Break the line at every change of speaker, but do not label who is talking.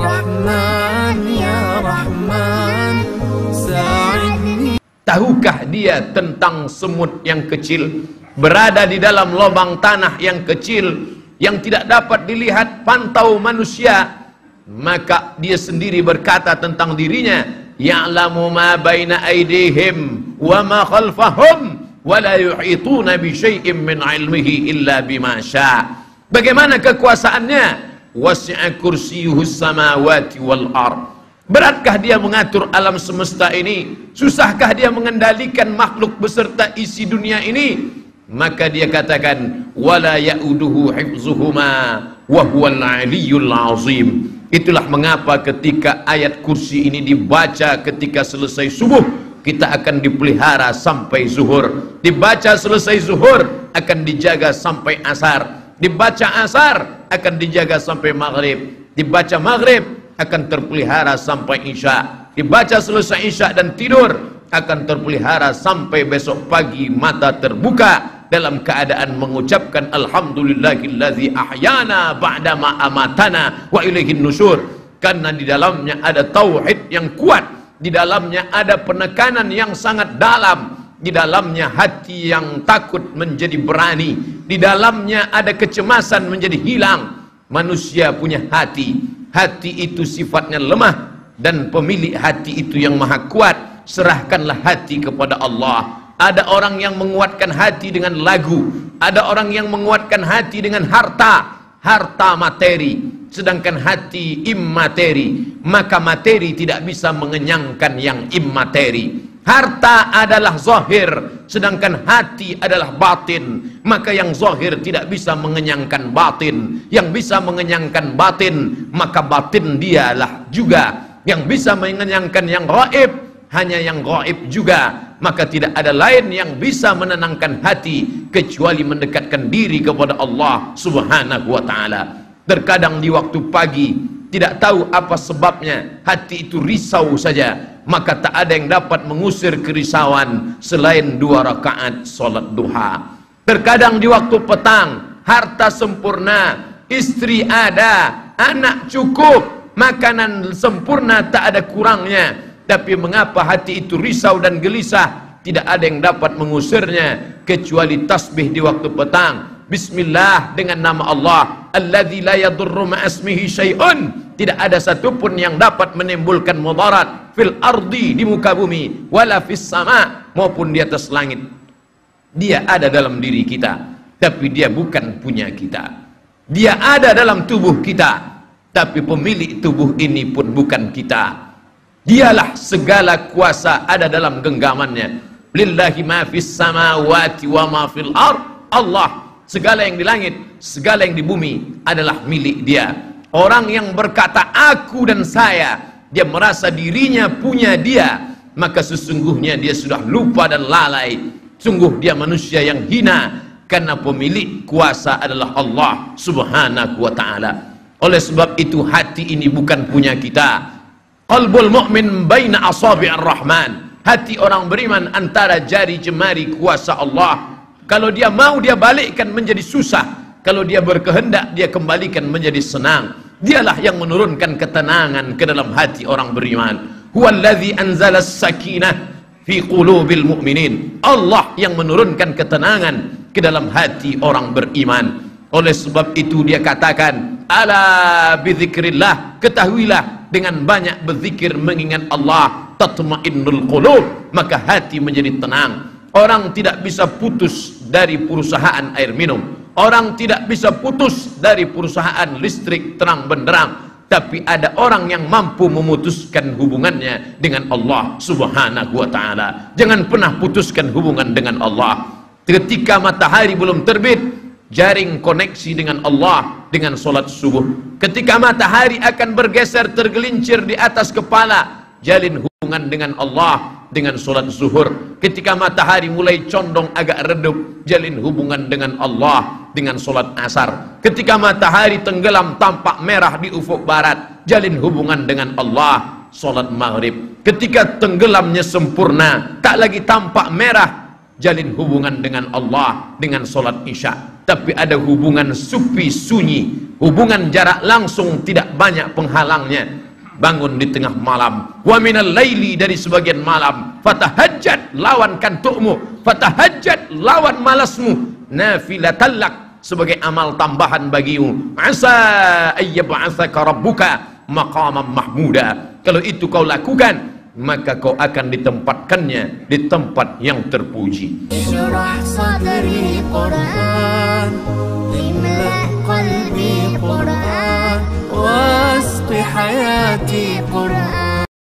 Rahman ya Rahman. Sa'idni
Tahukah dia tentang semut yang kecil? Berada di dalam lubang tanah yang kecil yang tidak dapat dilihat pantau manusia. Maka dia sendiri berkata tentang dirinya ya'lamu ma baina aydihim wa ma khalfahum wa la yuhituna bi syai'im min ilmihi illa bima syaa. Bagaimana kekuasaannya? Wasi'a kursiyuhus samawati wal ardh Beratkah dia mengatur alam semesta ini? Susahkah dia mengendalikan makhluk beserta isi dunia ini? Maka dia katakan, "Wala ya'uduhu hifzuhuma wa huwal 'azim." Itulah mengapa ketika ayat kursi ini dibaca ketika selesai subuh, kita akan dipelihara sampai zuhur. Dibaca selesai zuhur akan dijaga sampai asar. Dibaca asar akan dijaga sampai maghrib. Dibaca maghrib akan terpelihara sampai isya. Dibaca selesai isya dan tidur akan terpelihara sampai besok pagi mata terbuka. Dalam keadaan mengucapkan alhamdulillahillazi ahyana ba'dama amatana wa ilaihin nusur karena di dalamnya ada tauhid yang kuat di dalamnya ada penekanan yang sangat dalam di dalamnya hati yang takut menjadi berani. Di dalamnya ada kecemasan menjadi hilang. Manusia punya hati. Hati itu sifatnya lemah. Dan pemilik hati itu yang maha kuat. Serahkanlah hati kepada Allah. Ada orang yang menguatkan hati dengan lagu. Ada orang yang menguatkan hati dengan harta. Harta materi. Sedangkan hati immateri. Maka materi tidak bisa mengenyangkan yang immateri harta adalah zahir sedangkan hati adalah batin. Maka yang zahir tidak bisa mengenyangkan batin. Yang bisa mengenyangkan batin maka batin dialah juga. Yang bisa mengenyangkan yang gaib hanya yang gaib juga. Maka tidak ada lain yang bisa menenangkan hati kecuali mendekatkan diri kepada Allah Subhanahu wa taala. Terkadang di waktu pagi tidak tahu apa sebabnya hati itu risau saja maka tak ada yang dapat mengusir kerisauan selain dua rakaat solat duha. Terkadang di waktu petang harta sempurna istri ada anak cukup makanan sempurna tak ada kurangnya. Tapi mengapa hati itu risau dan gelisah? Tidak ada yang dapat mengusirnya kecuali tasbih di waktu petang. Bismillah dengan nama Allah. Alladzi la yadurru ma'asmihi syai'un. Tidak ada satupun yang dapat menimbulkan mudarat Fil ardi di muka bumi Wala fis sama maupun di atas langit. Dia ada dalam diri kita Tapi dia bukan punya kita. Dia ada dalam tubuh kita Tapi pemilik tubuh ini pun bukan kita. Dialah segala kuasa ada dalam genggamannya. Lillahi ma fis samawati wa ma fil ard Allah segala yang di langit, segala yang di bumi adalah milik dia. Orang yang berkata aku dan saya, dia merasa dirinya punya dia, maka sesungguhnya dia sudah lupa dan lalai. Sungguh dia manusia yang hina karena pemilik kuasa adalah Allah Subhanahu wa taala. Oleh sebab itu hati ini bukan punya kita. Qalbul mu'min baina asabi'ir rahman. Hati orang beriman antara jari jemari kuasa Allah kalau dia mau dia balikkan menjadi susah. Kalau dia berkehendak dia kembalikan menjadi senang. Dialah yang menurunkan ketenangan ke dalam hati orang beriman. Huwallazi anzala sakinah fi qulubil mu'minin. Allah yang menurunkan ketenangan ke dalam hati orang beriman. Oleh sebab itu dia katakan, "Ala bidzikrillah, ketahuilah dengan banyak berzikir mengingat Allah, tatmainnul qulub, maka hati menjadi tenang." Orang tidak bisa putus dari perusahaan air minum. Orang tidak bisa putus dari perusahaan listrik terang benderang. Tapi ada orang yang mampu memutuskan hubungannya dengan Allah subhanahu wa ta'ala. Jangan pernah putuskan hubungan dengan Allah. Ketika matahari belum terbit, jaring koneksi dengan Allah dengan solat subuh. Ketika matahari akan bergeser tergelincir di atas kepala, jalin hubungan dengan Allah dengan solat zuhur ketika matahari mulai condong agak redup jalin hubungan dengan Allah dengan solat asar. Ketika matahari tenggelam tampak merah di ufuk barat. Jalin hubungan dengan Allah solat maghrib. Ketika tenggelamnya sempurna tak lagi tampak merah jalin hubungan dengan Allah dengan solat isya. Tapi ada hubungan supi sunyi hubungan jarak langsung tidak banyak penghalangnya. Bangun di tengah malam. Wa minal laili dari sebagian malam. Fatahajjat lawan kantukmu fatahajjat lawan malasmu nafilatallak sebagai amal tambahan bagimu. Asa ayyab'atsaka rabbuka maqaman mahmuda. Kalau itu kau lakukan maka kau akan ditempatkannya di tempat yang terpuji.
قلبي Quran, واسقي